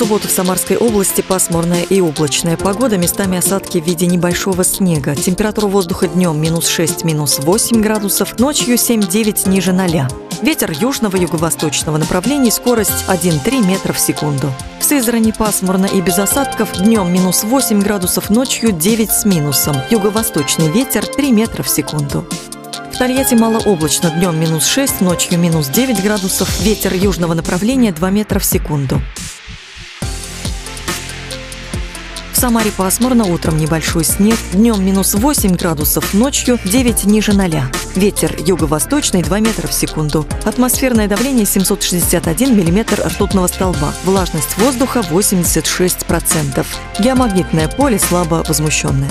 субботу в Самарской области пасмурная и облачная погода, местами осадки в виде небольшого снега. Температура воздуха днем минус 6, минус 8 градусов, ночью 7-9 ниже 0. Ветер южного юго-восточного направления, скорость 1,3 метра в секунду. В Сызрани пасмурно и без осадков, днем минус 8 градусов, ночью 9 с минусом. Юго-восточный ветер 3 метра в секунду. В Тольятти малооблачно, днем минус 6, ночью минус 9 градусов, ветер южного направления 2 метра в секунду. Самаре пасмурно, утром небольшой снег, днем минус 8 градусов, ночью 9 ниже 0. Ветер юго-восточный 2 метра в секунду. Атмосферное давление 761 миллиметр ртутного столба. Влажность воздуха 86%. Геомагнитное поле слабо возмущенное.